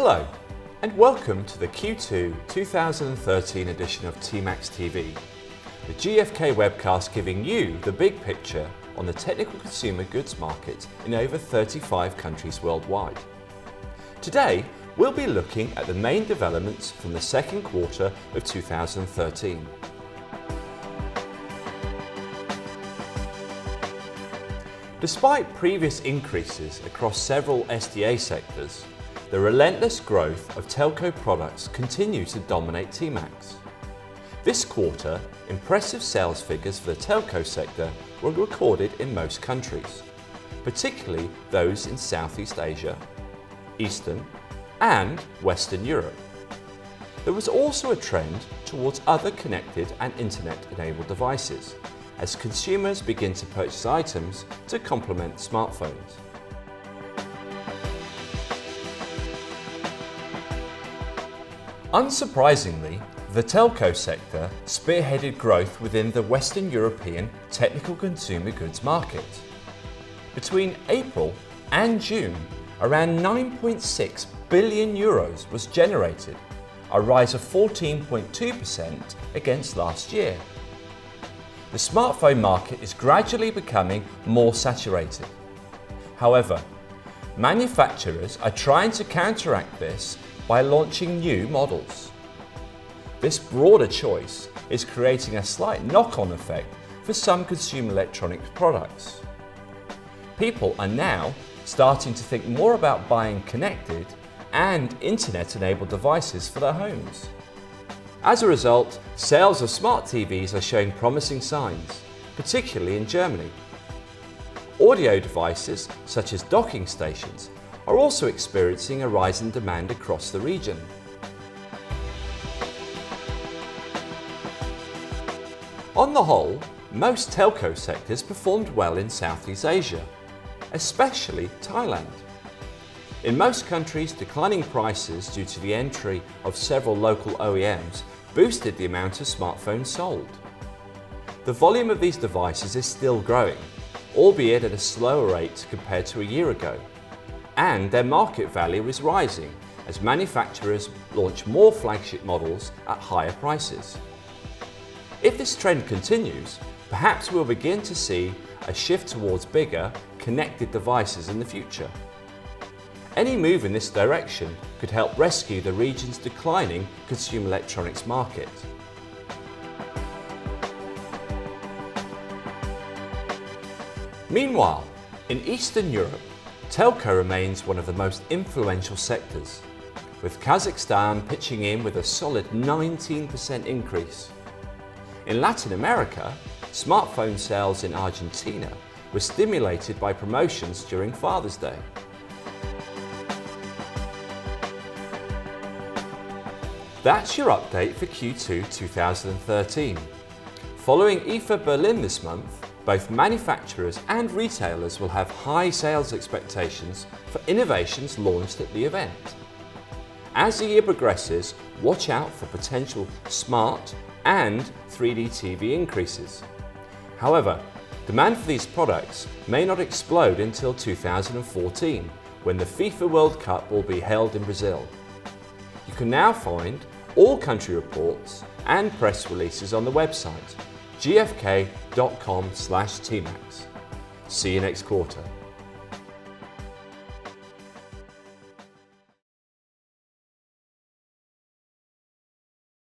Hello, and welcome to the Q2 2013 edition of TEMAX TV, the GfK webcast giving you the big picture on the technical consumer goods market in over 35 countries worldwide. Today, we'll be looking at the main developments from the second quarter of 2013. Despite previous increases across several SDA sectors, the relentless growth of telco products continue to dominate TEMAX. This quarter, impressive sales figures for the telco sector were recorded in most countries, particularly those in Southeast Asia, Eastern and Western Europe. There was also a trend towards other connected and internet-enabled devices, as consumers begin to purchase items to complement smartphones. Unsurprisingly, the telco sector spearheaded growth within the Western European technical consumer goods market. Between April and June, around 9.6 billion euros was generated, a rise of 14.2% against last year. The smartphone market is gradually becoming more saturated. However, manufacturers are trying to counteract this by launching new models. This broader choice is creating a slight knock-on effect for some consumer electronics products. People are now starting to think more about buying connected and internet-enabled devices for their homes. As a result, sales of smart TVs are showing promising signs, particularly in Germany. Audio devices, such as docking stations, are also experiencing a rise in demand across the region. On the whole, most telco sectors performed well in Southeast Asia, especially Thailand. In most countries, declining prices due to the entry of several local OEMs boosted the amount of smartphones sold. The volume of these devices is still growing, albeit at a slower rate compared to a year ago, and their market value is rising as manufacturers launch more flagship models at higher prices. If this trend continues, perhaps we'll begin to see a shift towards bigger, connected devices in the future. Any move in this direction could help rescue the region's declining consumer electronics market. Meanwhile, in Eastern Europe, telco remains one of the most influential sectors, with Kazakhstan pitching in with a solid 19% increase. In Latin America, smartphone sales in Argentina were stimulated by promotions during Father's Day. That's your update for Q2 2013. Following IFA Berlin this month, both manufacturers and retailers will have high sales expectations for innovations launched at the event. As the year progresses, watch out for potential smart and 3D TV increases. However, demand for these products may not explode until 2014, when the FIFA World Cup will be held in Brazil. You can now find all country reports and press releases on the website gfk.com/temax. See you next quarter.